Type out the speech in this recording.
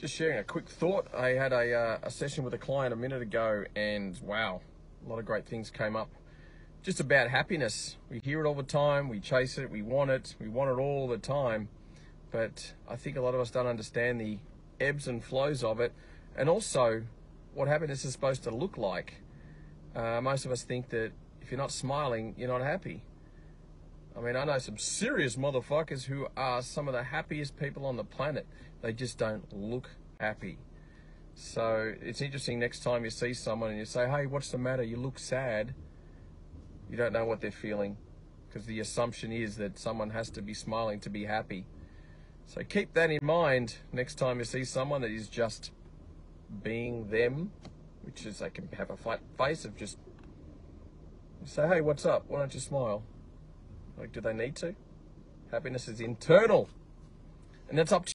Just sharing a quick thought. I had a, uh, a session with a client a minute ago, and wow, a lot of great things came up. Just about happiness. We hear it all the time, we chase it, we want it, we want it all the time. But I think a lot of us don't understand the ebbs and flows of it, and also what happiness is supposed to look like. Uh, most of us think that if you're not smiling, you're not happy. I mean, I know some serious motherfuckers who are some of the happiest people on the planet. They just don't look happy. So it's interesting next time you see someone and you say, hey, what's the matter? You look sad. You don't know what they're feeling because the assumption is that someone has to be smiling to be happy. So keep that in mind next time you see someone that is just being them, which is they can have a flat face of just say, hey, what's up? Why don't you smile? Like, do they need to? Happiness is internal. And that's up to